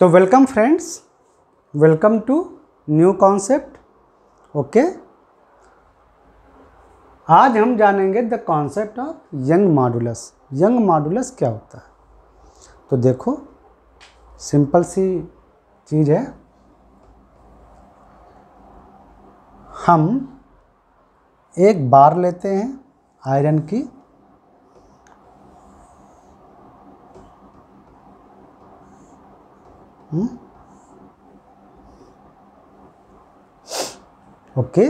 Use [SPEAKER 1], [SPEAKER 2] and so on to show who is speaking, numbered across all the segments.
[SPEAKER 1] तो welcome friends welcome to new concept okay आज हम जानेंगे the concept of Young modulus Young modulus क्या होता है? तो देखो सिंपल सी चीज़ है। हम एक बार लेते हैं आयरन की। ओके।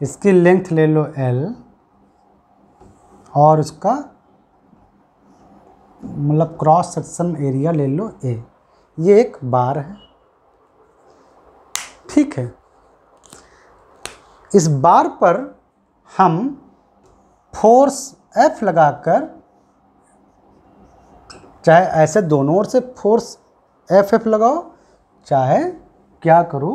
[SPEAKER 1] इसकी लेंथ ले लो एल और उसका मतलब क्रॉस सेक्शन एरिया ले लो ए ये एक बार है। ठीक है। इस बार पर हम फोर्स एफ़ लगाकर, चाहे ऐसे दोनों ओर से फोर्स एफ़ एफ़ लगाओ चाहे क्या करो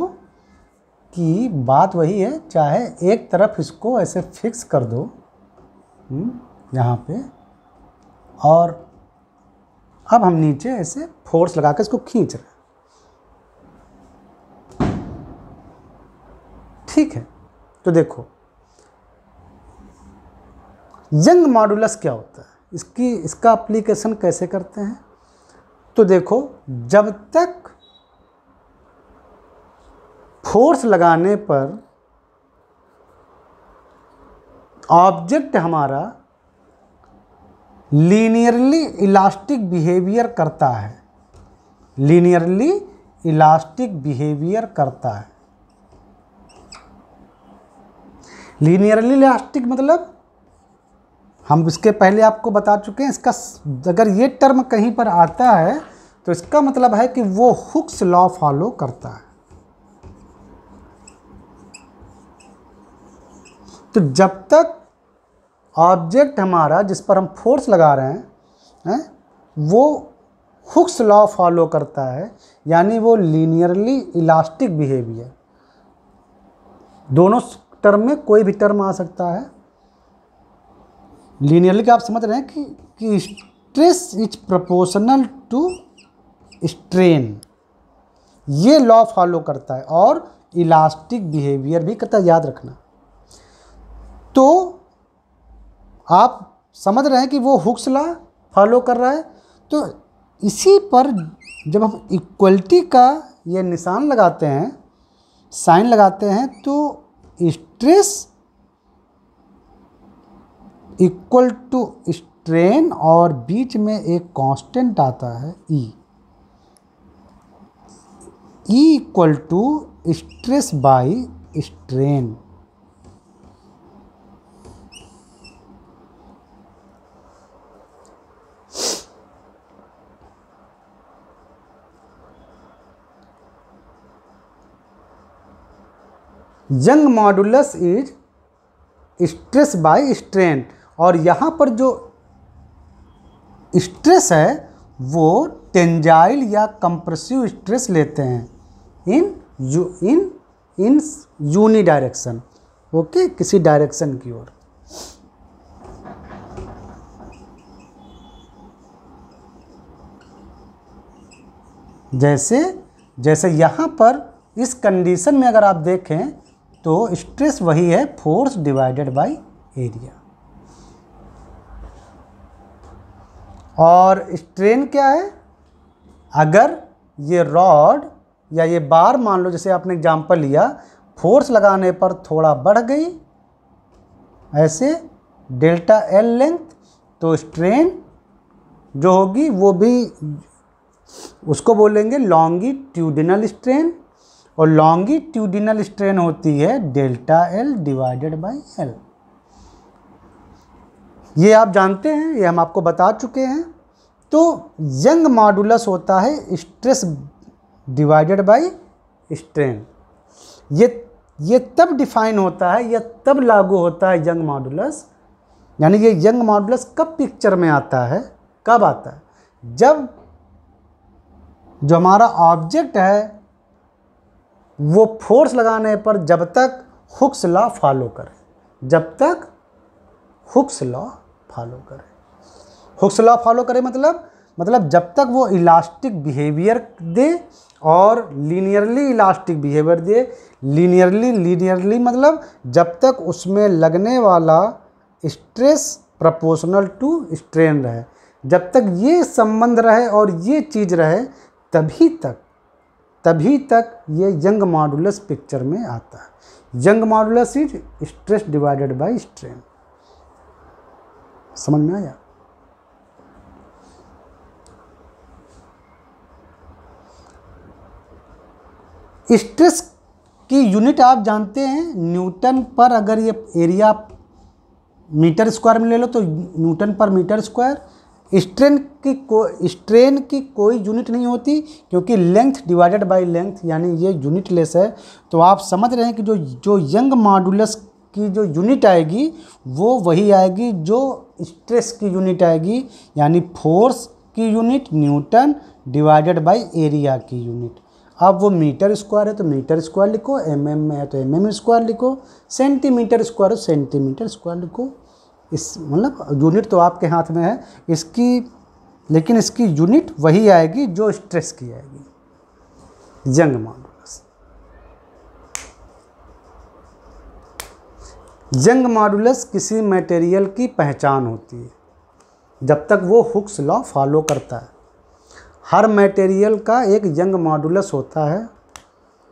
[SPEAKER 1] कि बात वही है चाहे एक तरफ़ इसको ऐसे फिक्स कर दो हम्म, यहाँ पे और अब हम नीचे ऐसे फोर्स लगा के इसको खींच रहे हैं। ठीक है तो देखो यंग मॉडुलस क्या होता है? इसकी इसका एप्लीकेशन कैसे करते हैं? तो देखो, जब तक फोर्स लगाने पर ऑब्जेक्ट हमारा लीनियरली इलास्टिक बिहेवियर करता है लीनियरली इलास्टिक बिहेवियर करता है। लीनियरली इलास्टिक मतलब हम इसके पहले आपको बता चुके हैं, इसका अगर ये टर्म कहीं पर आता है तो इसका मतलब है कि वो हुक्स लॉ फॉलो करता है। तो जब तक ऑब्जेक्ट हमारा जिस पर हम फोर्स लगा रहे हैं हैं, वो हुक्स लॉ फॉलो करता है, यानी वो लीनियरली इलास्टिक बिहेवियर। दोनों टर्म में कोई भी टर्म आ सकता है। लीनियरली आप समझ रहे हैं कि कि stress is proportional to strain ये लॉ फॉलो करता है और इलास्टिक बिहेवियर भी करता है, याद रखना। तो आप समझ रहे हैं कि वो हुक्स लॉ फॉलो कर रहा है तो इसी पर जब हम इक्वलिटी का ये निशान लगाते हैं साइन लगाते हैं तो स्ट्रेस इक्वल टू स्ट्रेन और बीच में एक कांस्टेंट आता है E E equal to stress by strain. Young modulus is stress by strain. और यहाँ पर जो स्ट्रेस है, वो टेंजाइल या कंप्रेसिव स्ट्रेस लेते हैं। In u, in in uni direction okay? किसी डायरेक्शन की ओर। जैसे जैसे यहाँ पर इस कंडीशन में अगर आप देखें तो स्ट्रेस वही है, फोर्स डिवाइडेड बाय एरिया। और स्ट्रेन क्या है? अगर ये रॉड या ये बार मान लो, जैसे आपने एग्जांपल लिया फोर्स लगाने पर थोड़ा बढ़ गई, ऐसे डेल्टा एल लेंथ तो स्ट्रेन जो होगी वो भी उसको बोलेंगे लॉन्गिट्यूडिनल स्ट्रेन और लॉन्गिट्यूडिनल स्ट्रेन होती है delta L divided by L ये आप जानते हैं, ये हम आपको बता चुके हैं। तो यंग मॉडुलस होता है स्ट्रेस डिवाइडेड बाय स्ट्रेन। ये ये तब डिफाइन होता है, या तब लागू होता है यंग मॉडुलस। यानी ये यंग मॉडुलस कब पिक्चर में आता है, कब आता है? जब जो हमारा ऑब्जेक्ट है, वो फोर्स लगाने पर जब तक हुक्स लॉ फॉलो करे। जब तक हुक्स लॉ फॉलो करे। हुक्स लॉ फॉलो करे मतलब मतलब जब तक वो इलास्टिक बिहेवियर दे और लीनियरली इलास्टिक बिहेवियर दे, लीनियरली लीनियरली मतलब जब तक उसमें लगने वाला स्ट्रेस प्रपोर्शनल टू स्ट्रेन रहे। जब तक ये संबंध रहे और ये चीज़ रहे, तभी तक तभी तक ये यंग मॉडुलस पिक्चर में आता है। Young modulus is stress divided by strain समझ में आया? स्ट्रेस की यूनिट आप जानते हैं, न्यूटन पर अगर ये एरिया मीटर स्क्वायर में ले लो तो न्यूटन पर मीटर स्क्वायर, स्ट्रेन की को, स्ट्रेन की कोई यूनिट नहीं होती, क्योंकि लेंथ डिवाइडेड बाय लेंथ, यानी ये यूनिट लेस है तो आप समझ रहे हैं कि जो जो यंग मॉडुलस की जो यूनिट आएगी, वो वही आएगी जो स्ट्रेस की यूनिट आएगी, यानी फोर्स की unit newton divided by area की यूनिट अब वो मीटर स्क्वायर है तो मीटर स्क्वायर लिखो एम एम में है तो एम एम स्क्वायर लिखो सेंटीमीटर स्क्वायर है सेंटीमीटर स्क्वायर लिखो। इस मतलब यूनिट तो आपके हाथ में है, इसकी, लेकिन इसकी यूनिट वही आएगी जो स्ट्रेस की आएगी। यंग मॉडुलस यंग मॉडुलस किसी मटेरियल की पहचान होती है, जब तक वो हुक्स लॉ फॉलो करता है हर मटेरियल का एक यंग मॉडुलस होता है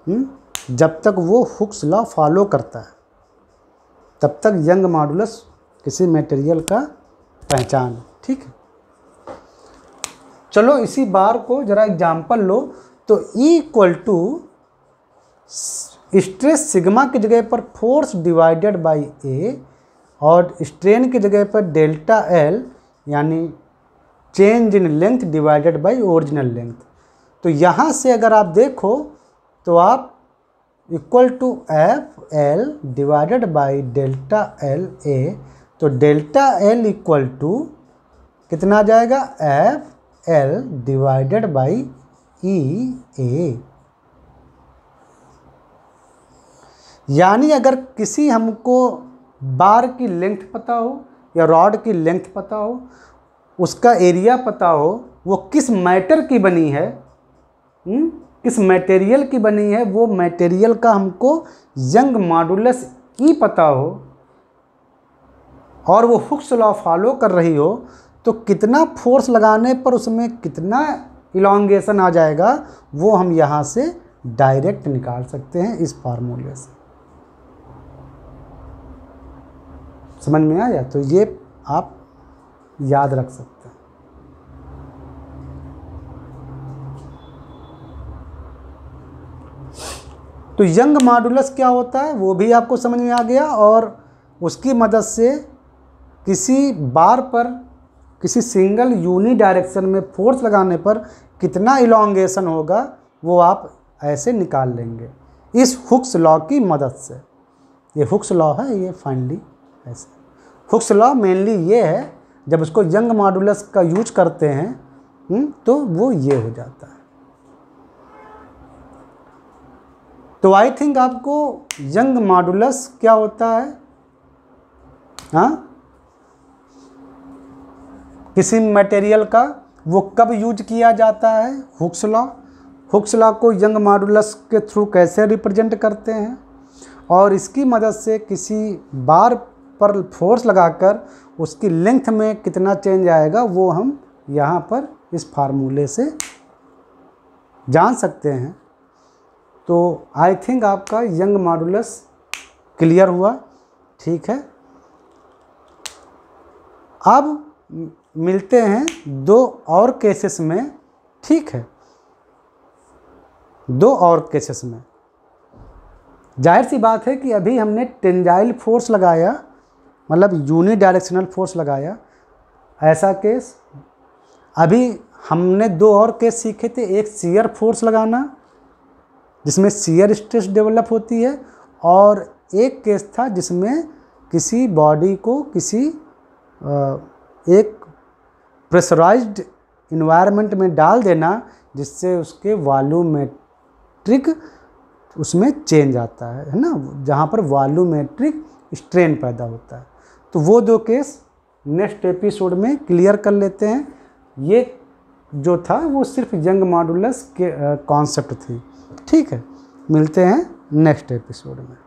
[SPEAKER 1] हुँ? जब तक वो हुक्स लॉ फॉलो करता है तब तक यंग मॉडुलस किसी मटेरियल का पहचान, ठीक है चलो इसी बार को जरा एग्ज़ाम्पल लो तो इक्वल टू स्ट्रेस सिग्मा की जगह पर फोर्स डिवाइडेड बाय ए और स्ट्रेन की जगह पर डेल्टा एल यानी change in length divided by original length. तो यहाँ से अगर आप देखो तो आप equal to F L divided by delta L A तो डेल्टा एल इक्वल टू कितना जाएगा? F L divided by E A यानी अगर किसी हमको बार की लेंथ पता हो या रॉड की लेंथ पता हो उसका एरिया पता हो वो किस मैटर की बनी है हुँ? हम्म, किस मटेरियल की बनी है वो मटेरियल का हमको यंग मॉडुलस ई पता हो और वो हुक्स लॉ फॉलो कर रही हो तो कितना फोर्स लगाने पर उसमें कितना इलांगेशन आ जाएगा वो हम यहाँ से डायरेक्ट निकाल सकते हैं इस फार्मूले से समझ में आया तो ये आप याद रख सकते हैं। तो यंग मॉडुलस क्या होता है, वो भी आपको समझ में आ गया और उसकी मदद से किसी बार पर, किसी सिंगल यूनी डायरेक्शन में फोर्स लगाने पर कितना इलांगेशन होगा, वो आप ऐसे निकाल लेंगे। इस हुक्स लॉ की मदद से। ये हुक्स लॉ है, ये फाइनली ऐसे हुक्स लॉ मेनली ये है जब उसको यंग मॉडुलस का यूज़ करते हैं हम्म, तो वो ये हो जाता है। तो आई थिंक आपको यंग मॉडुलस क्या होता है? हाँ? किसी मटेरियल का वो कब यूज़ किया जाता है? हुक्स लॉ हुक्स लॉ को यंग मॉडुलस के थ्रू कैसे रिप्रेजेंट करते हैं? और इसकी मदद से किसी बार पर फोर्स लगाकर उसकी लेंथ में कितना चेंज आएगा, वो हम यहाँ पर इस फार्मूले से जान सकते हैं। तो आई थिंक आपका यंग मॉडुलस क्लियर हुआ, ठीक है? अब मिलते हैं दो और केसेस में, ठीक है? दो और केसेस में। ज़ाहिर सी बात है कि अभी हमने टेंजाइल फोर्स लगाया मतलब यूनि डायरेक्शनल फोर्स लगाया। ऐसा केस अभी हमने दो और केस सीखे थे, एक सीयर फोर्स लगाना, जिसमें सीयर स्ट्रेस डेवलप होती है, और एक केस था जिसमें किसी बॉडी को किसी एक प्रेशराइज्ड इन्वायरमेंट में डाल देना, जिससे उसके वॉल्यूमेट्रिक उसमें चेंज आता है है ना? जहाँ पर वॉल्यूमेट्रिक स्ट्रेन पैदा होता है। तो वो दो केस नेक्स्ट एपिसोड में क्लियर कर लेते हैं। ये जो था, वो सिर्फ़ यंग मॉडुलस के कॉन्सेप्ट थी। ठीक है, मिलते हैं नेक्स्ट एपिसोड में।